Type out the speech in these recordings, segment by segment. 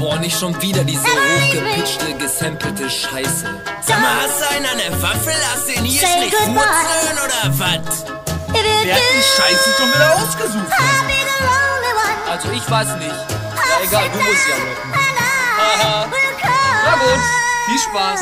Boah, nicht schon wieder diese hochgepitchte, gesampelte Scheiße. Sag mal, hast du einen an der Waffel? Hast du ihn hier Say schlecht goodbye. oder was? Wer hat die Scheiße schon wieder ausgesucht? Also ich weiß nicht. Ja, egal, du musst ja rappen. Na gut, viel Spaß.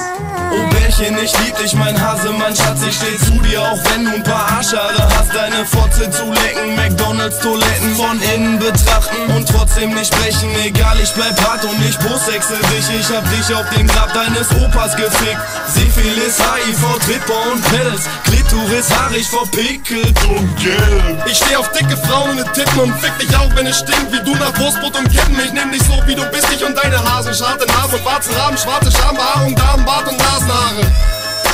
Oh Bärchen, ich lieb dich, mein Hase, mein Schatz, ich steh zu dir, auch wenn du ein paar Arschhaare hast, deine Fotze zu lecken, McDonalds Toiletten von innen betrachten und trotzdem nicht sprechen, egal, ich bleib hart und ich postexel dich, ich hab dich auf den Grab deines Opas gefickt, Syphilis, HIV, Tripper und Pilz, Klitoris, haarig, verpickelt und gelb. Ich steh auf dicke Frauen mit Tippen und fick dich auch, wenn es stinkt wie du nach Wurstbrot und Kippen. Ich nehm dich so, wie du bist, dich und deine Hasen. Scharte Nase und Warzen haben schwarze Schambehaarung, Darmbart und Nasenhaare.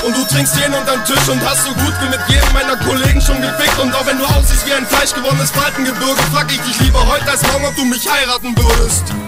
Und du trinkst jeden unterm Tisch und hast so gut wie mit jedem meiner Kollegen schon gefickt. Und auch wenn du aussiehst wie ein fleischgewonnenes Faltengebirge, frag ich dich lieber heute als morgen, ob du mich heiraten würdest.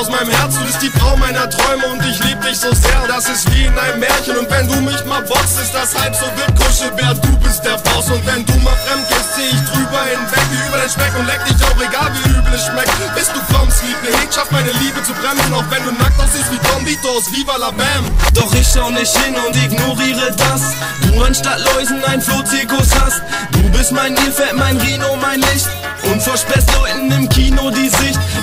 Aus meinem Herz. Du bist die Frau meiner Träume und ich lieb dich so sehr. Das ist wie in einem Märchen. Und wenn du mich mal boxt, ist das halb so wild, Kuschelbär. Du bist der Boss. Und wenn du mal fremd gehst, zieh ich drüber hinweg, wie über den Speck und leck dich auch, egal wie übel es schmeckt. Bis du kommst, lieb mir hin, schaff meine Liebe zu bremsen. Auch wenn du nackt aussiehst wie Don Vito aus Viva la Bam. Doch ich schau nicht hin und ignoriere das. Du anstatt Läusen ein Flohzirkus hast. Du bist mein Nilpferd, mein Rhino, mein Licht. Und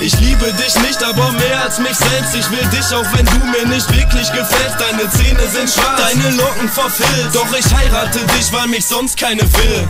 Ich liebe dich nicht, aber mehr als mich selbst. Ich will dich, auch wenn du mir nicht wirklich gefällst. Deine Zähne sind schwarz, deine Locken verfilzt. Doch ich heirate dich, weil mich sonst keine will.